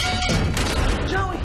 Thank you.